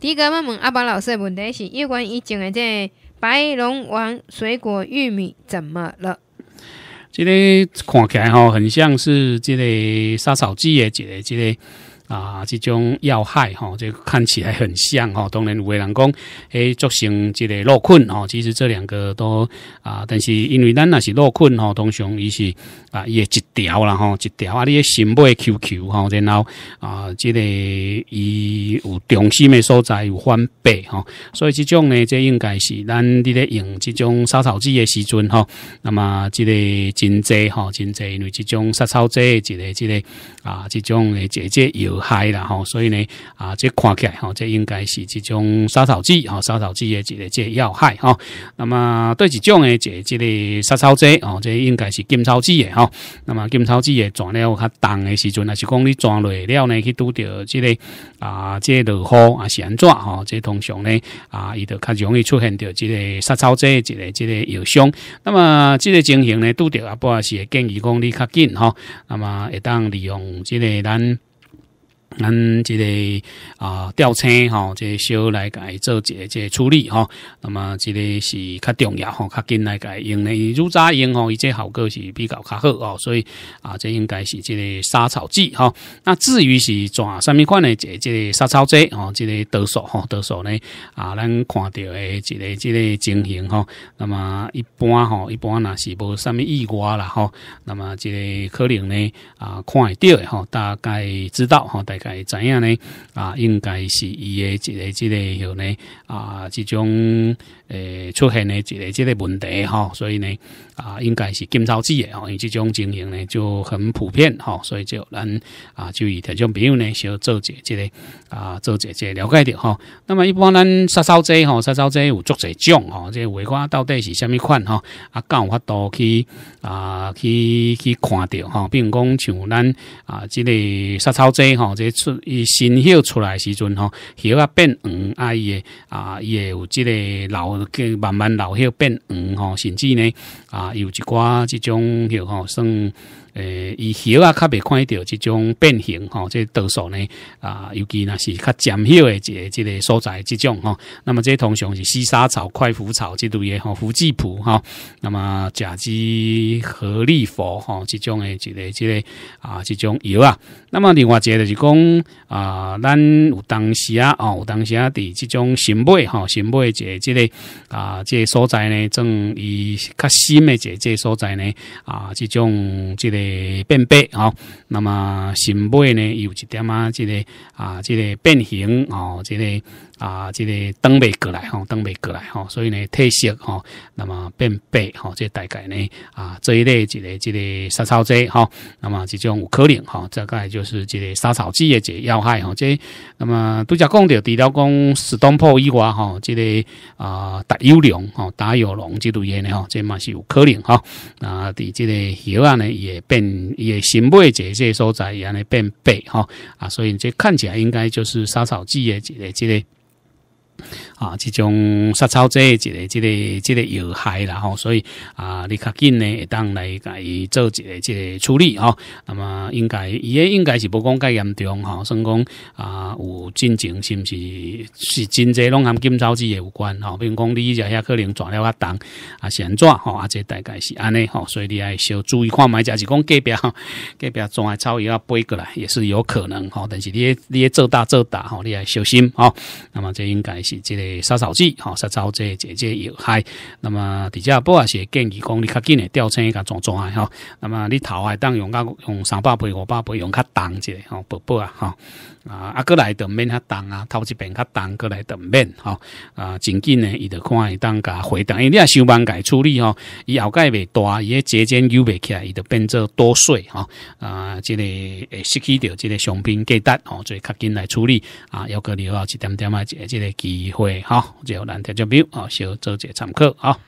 第一个问问阿宝老师的问题是：有关以前的这白龙王水果玉米怎么了？这个看起来吼，很像是这个杀草剂的一个这个。啊，这种要害哈，这看起来很像哈。当然有的人讲，诶，造成这个落困哈。其实这两个都啊，但是因为咱那是落困哈，通常伊是啊，伊一条啦哈，一条啊，你心脉 QQ 哈，然后啊，这个伊有中心的所在有翻倍哈，所以这种呢，这应该是咱伫咧用这种杀草剂的时阵哈，那么这个真济哈，真济，因为这种杀草剂一个这个啊，这种的姐姐有。害啦吼，所以呢啊，这看起来吼，这应该是这种杀草剂吼，杀草剂的一个这要害吼。那么对这种的这这个杀草剂哦，这应该是金草剂的吼。那么金草剂的转了较重的时阵，还是讲你转落了呢，去拄着这个啊，这落雨啊是安怎吼？这通常呢啊，伊就较容易出现着这个杀草剂一个这个药伤。那么这个情形呢，拄着啊，不也是建议讲你较紧吼。那么会当利用这个咱。咱这个啊吊车吼，这小来改做一个这处理吼，那么这个是较重要吼，较紧来改用呢，如早用吼，伊这效果是比较较好哦，所以啊，这应该是这个杀草剂吼。那至于是转什么款的这这个杀草剂吼，这个多数吼，多数呢啊，咱看到的一个这个情形吼，那么一般吼，一般若是无什么意外啦吼，那么这个可能呢啊，看会到的吼，大概知道吼，大。该怎样呢？啊，应该是伊的一个、这个有呢啊，这种诶出现的一个、这个问题哈，所以呢啊，应该是金草剂的哈，因为这种情形呢就很普遍哈，所以就咱啊，就以这种朋友呢，需要做这这个啊，做这这了解的哈。那么一般咱杀草剂哈，杀草剂有足侪种哈，这尾花到底是虾米款哈？啊，有法度去啊，去去看到哈，比如讲像咱啊，这个杀草剂哈，这出伊新叶出来时阵吼，叶啊变黄，啊伊诶啊伊会有即个老，慢慢老叶变黄吼，甚至呢啊有一寡即种叶吼算。诶，伊叶啊，较袂看到即种变形吼，即多数呢啊，尤其那是较尖叶诶，即即个所在即种吼。那么这通常是西沙草、快腐草即类诶吼，福济蒲吼。那么甲基合力佛吼，即种诶即个即个啊，即种药啊。那么另外一个就是讲啊，咱有当时啊，哦，有当时啊，伫即种心脉吼，心脉即即个啊，即个所在呢，正伊较新诶即即所在呢啊，即种即个。变白吼，那么心脉呢有一点啊，即个啊，即个变形哦，即个。啊，即个登未过来吼，登未过来吼，所以呢，褪色吼，那么变白吼，这大概呢啊这一类即个这个杀草剂吼，那么这种有可能吼，大概就是这个杀草剂的这要害吼，这那么都只讲到除了讲石东坡以外吼，这个啊打油龙吼，打油龙这类嘢呢吼，这嘛是有可能吼，啊，伫这个叶啊呢也变也心脉这些所在也呢变白吼，啊，所以这看起来应该就是杀草剂的这个这个。啊，这种杀草剂，一个、这个、这个有害啦吼，所以啊，你较紧呢，会当来伊做一个、这个处理吼。那么应该，伊个应该是不讲介严重吼，算讲啊，有进程是毋是是真济拢含金草剂有关吼。比如讲，你只遐可能抓了较重啊，是安怎吼？啊，这大概是安尼吼，所以你要小注意看卖，假是讲隔壁隔壁种的草也要背过来，也是有可能吼。但是你你做大做大吼，你要小心吼。那么这应该是这个。杀草剂，吼，杀草剂这这有害。那么，底下不也是建议讲，你较紧的吊车甲装装下吼。那么，你头还当用甲用三百倍、五百倍，用较重一个吼，薄薄啊，吼啊，啊，过来就免较重啊，头一遍较重，过来就免吼啊，真紧呢，伊就看会当甲回档，因为你啊想慢改处理吼，伊后盖袂大，伊个节间有袂起来，伊就变做多水吼啊，这个会失去掉这个商品价值吼，最较紧来处理啊，要个了一点点啊，这这个机会。好，就咱听众朋友啊，小做者参考好。